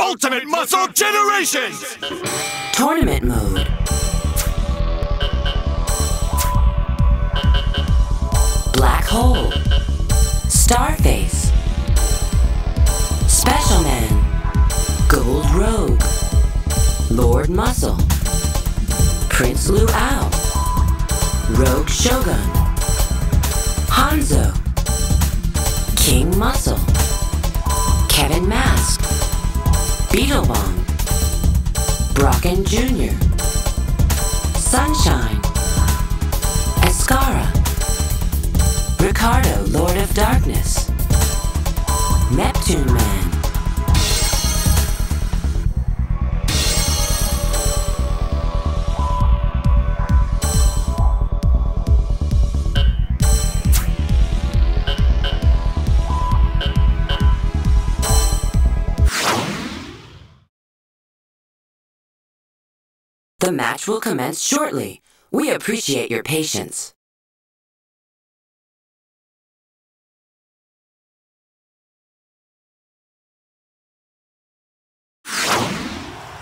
Ultimate Muscle Generation! Tournament mode. Black Hole. Starface. Special Man. Gold Rogue. Lord Muscle. Prince Luau. Rogue Shogun. Hanzo. King Muscle. Kevin Mask. Beetlebong. Brocken Jr. Sunshine. Escara. Ricardo, Lord of Darkness. Neptune Man. The match will commence shortly. We appreciate your patience.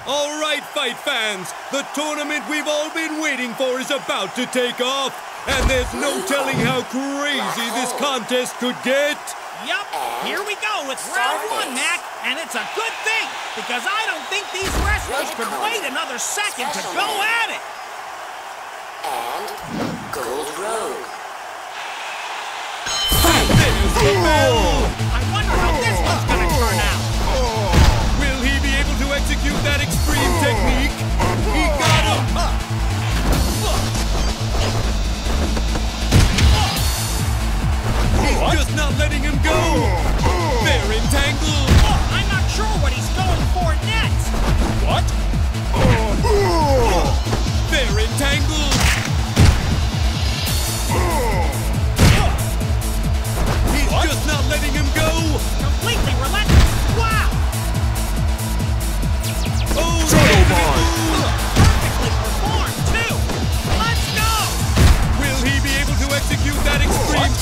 All right, fight fans, the tournament we've all been waiting for is about to take off, and there's no telling how crazy this contest could get. Yup, here we go with round one, Mac, and it's a good thing, because I don't think these wrestlers could wait another second to go at it. And Gold Rogue. There's the bell! I wonder how this one's gonna turn out. Will he be able to execute that extreme technique? He got him! He's just not letting him go! They're entangled! I'm not sure what he's going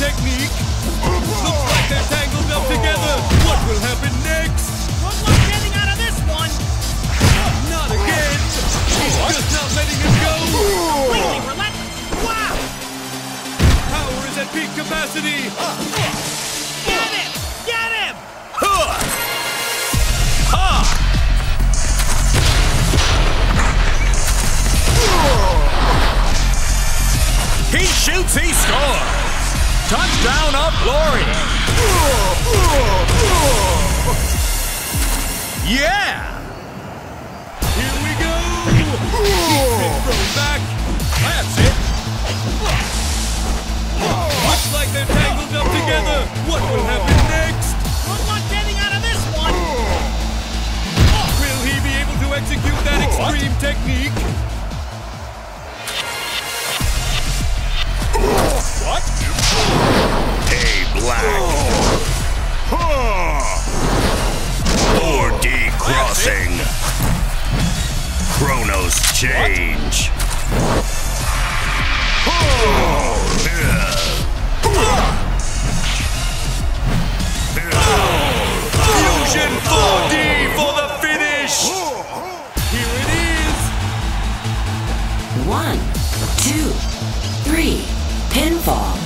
technique? Looks like they're tangled up together. What will happen Yeah! Here we go. He's been thrown back. That's it! Looks like they're tangled up together. What will happen next? Good luck getting out of this one. Will he be able to execute that extreme technique? What? Hey, Black. Crossing. Chronos change. Fusion 4D for the finish. Here it is. One, two, three. Pinfall.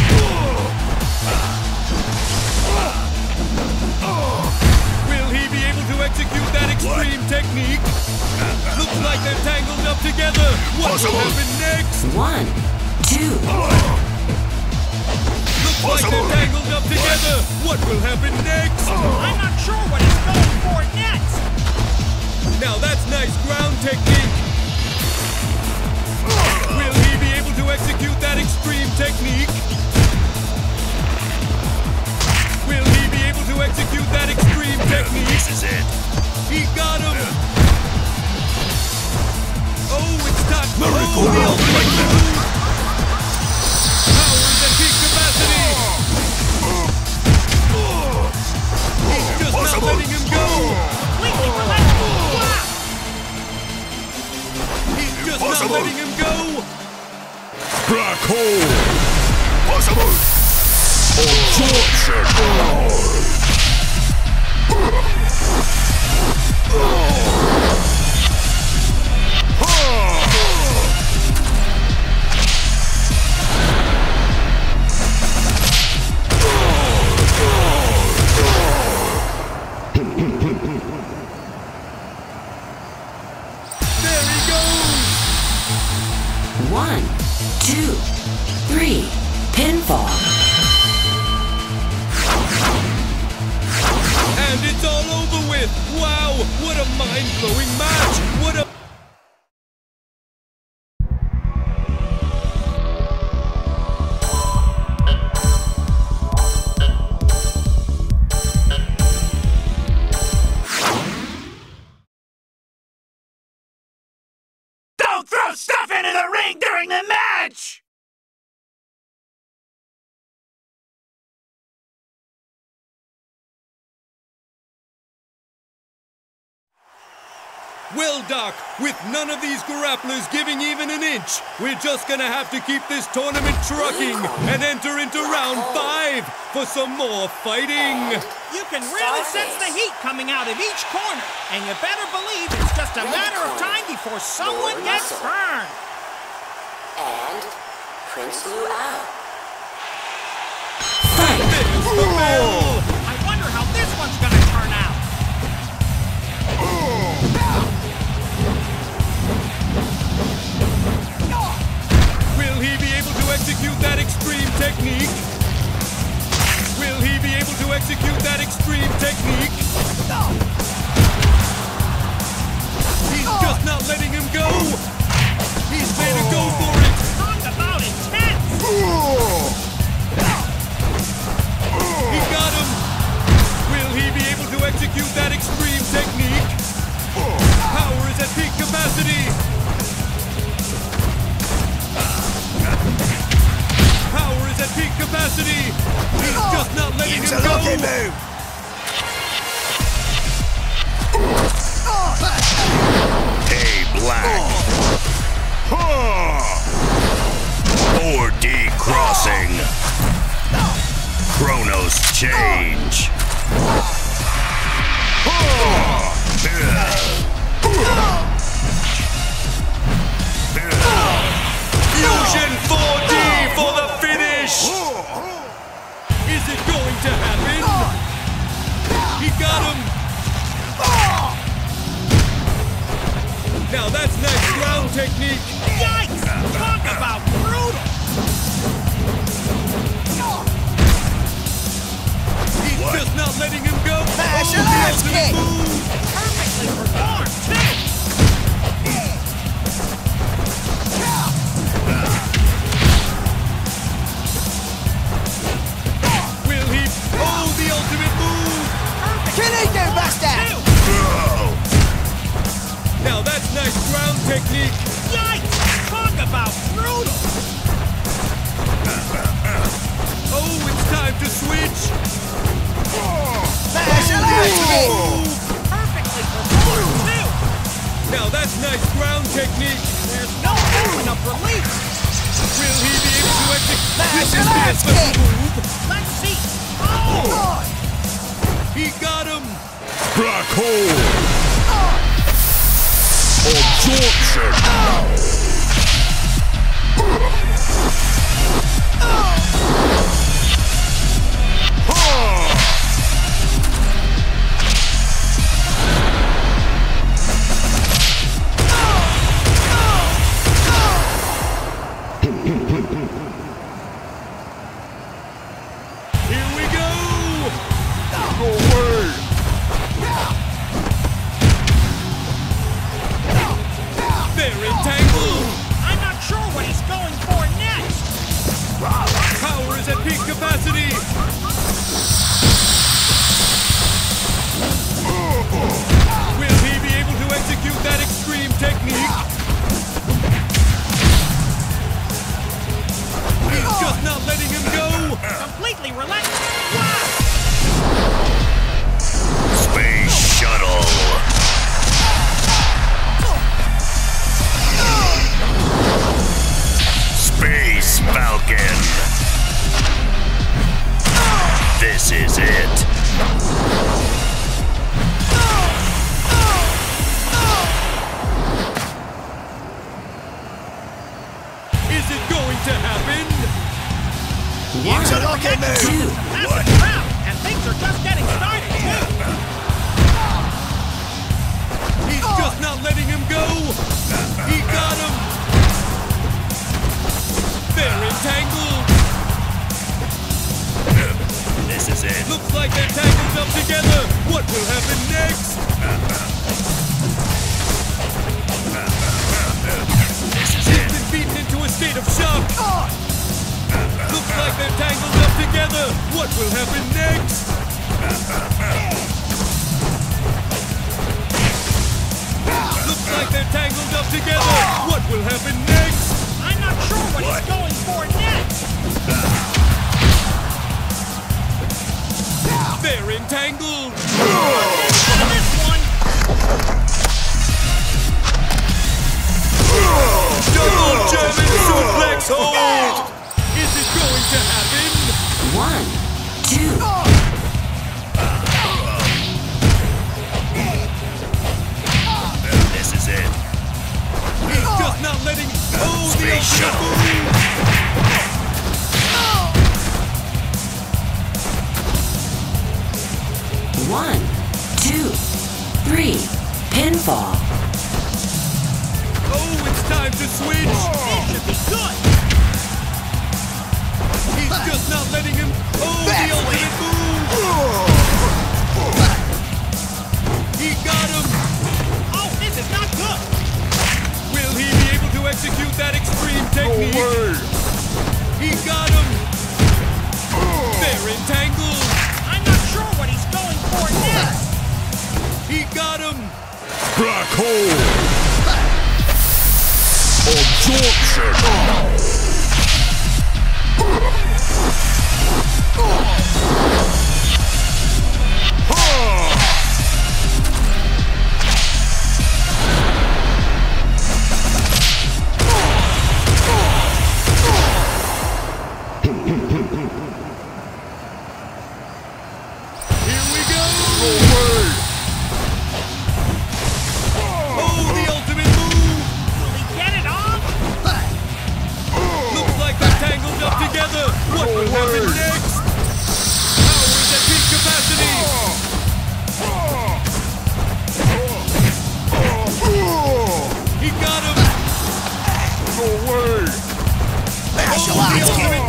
technique? Looks like they're tangled up together. What will happen next? One, two. Looks like they're tangled up together. What will happen next? I'm not sure what he's going for next. Now that's nice ground technique. Will he be able to execute that extreme technique. Will he be able to execute that extreme technique? This is it. He got him! Oh, it's time! Miracle oh, the Roll ultimate Breaker. Powers at peak capacity! He's just not letting him go! Completely relaxed. Wow. He's just Impossible. not letting him go! Black hole. Possible. Absorption. There Don't throw stuff into the ring during the match! Well, Doc, with none of these grapplers giving even an inch, we're just gonna have to keep this tournament trucking and enter into round five for some more fighting. You can really sense the heat coming out of each corner, and you better believe it's just a matter of time before someone gets burned. And Prince Luau. Fight. There's the bell! I wonder how this one's gonna turn out. Will he be able to execute that extreme technique? Will he be able to execute that extreme technique? He's just not letting him go! He's made a go for it! Talk about intense. He got him! Will he be able to execute that extreme technique? Change. Fusion 4D for the finish! Is it going to happen? He got him! Now that's nice ground technique! Yikes! Talk about brutal. He's just not letting him go! Mash oh, and the ultimate kick. move! Perfectly performed, too. Will he? Oh, the ultimate move! Finito, bastard! Now that's nice ground technique! Entangled. This is it. Looks like they're tangled up together. What will happen next? This is it. been beaten into a state of shock. Looks like they're tangled up together. What will happen next? Looks like they're tangled up together. What will happen next? He's going for next. They're entangled. Out of this one. Double German suplex hold. Is it going to happen? one, two, This is it. He's just not letting. Oh, the Space pinfall. Oh, it's time to switch. This should be good. He's just not letting him. Oh, the ultimate move. He got him. Oh, this is not good. Will he be able to execute that extreme technique? He got him. They're entangled. I'm not sure what he's going for next. He got him. Black hole. Absorption. Martial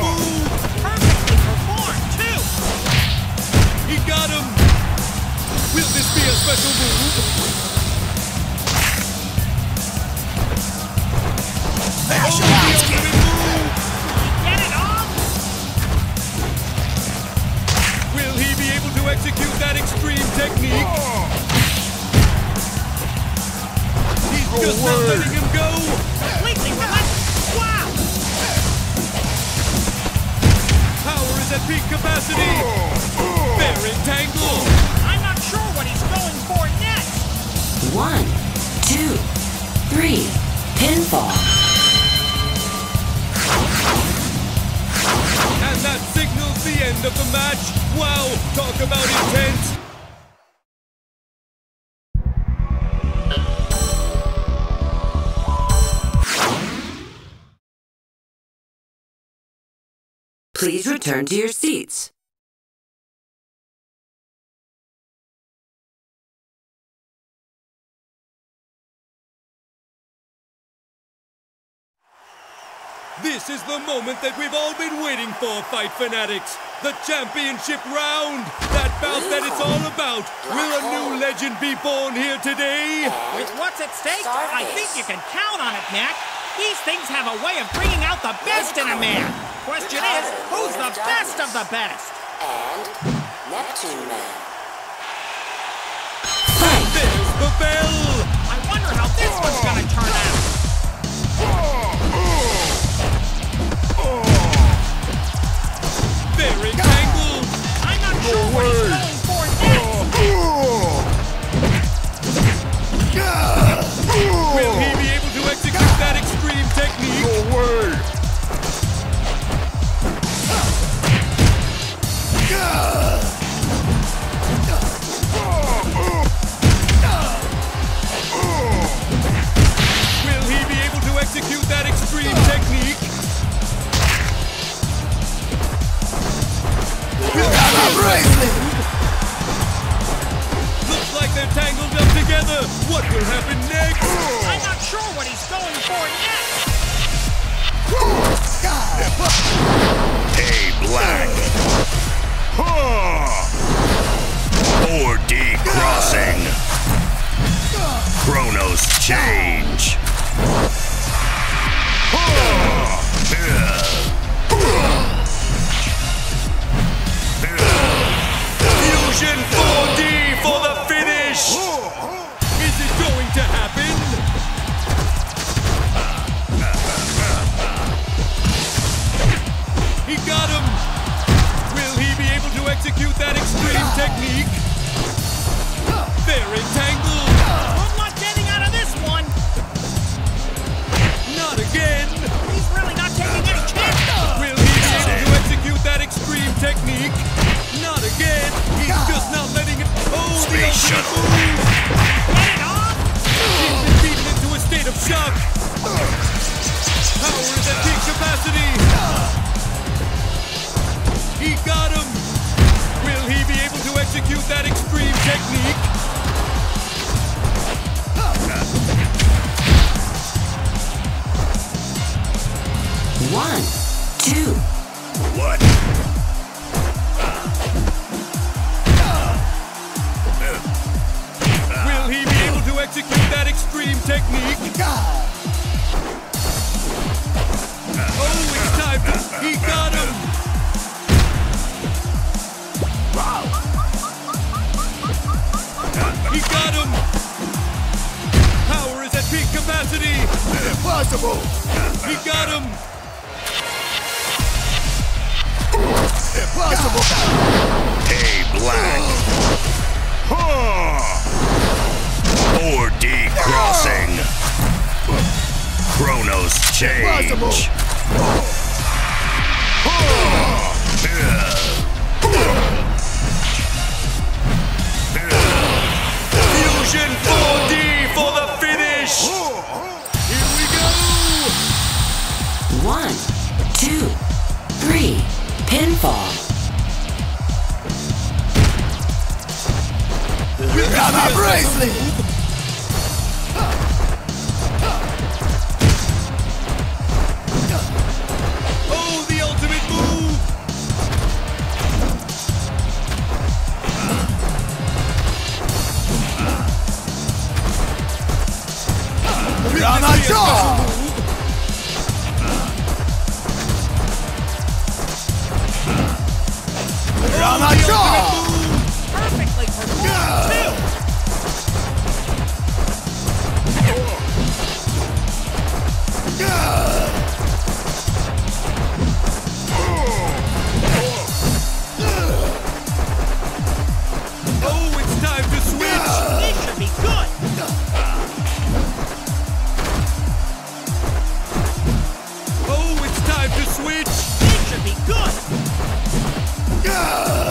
about intense. Please return to your seats. This is the moment that we've all been waiting for, Fight Fanatics! The championship round! That bout that it's all about! Will a new legend be born here today? With what's at stake, I think you can count on it, Mac! These things have a way of bringing out the best in a man! Question is, who's the best of the best? And Neptune Man. There's the bell! I wonder how this one's gonna turn out! very tangled. I'm not sure Chi! must change. Fusion 4D for the finish! Here we go! One, two, three, pinfall. We got our bracelet! ¡No! Good! Yeah!